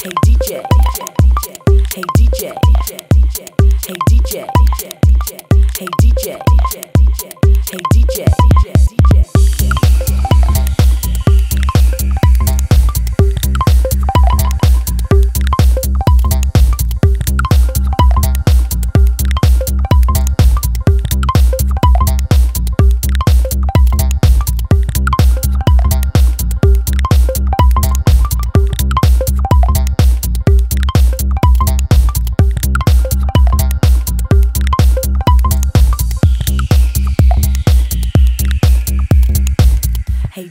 Hey DJ, hey DJ, hey DJ.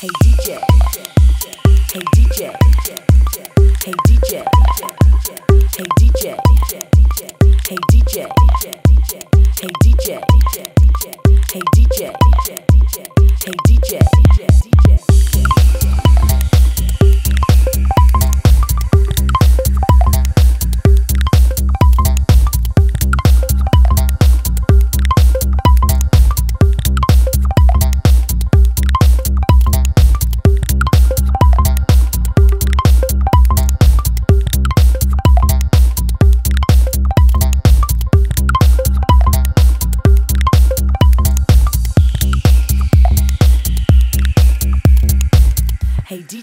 Hey,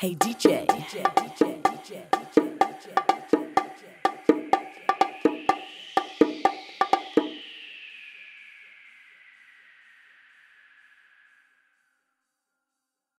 Hey DJ. DJ, DJ, DJ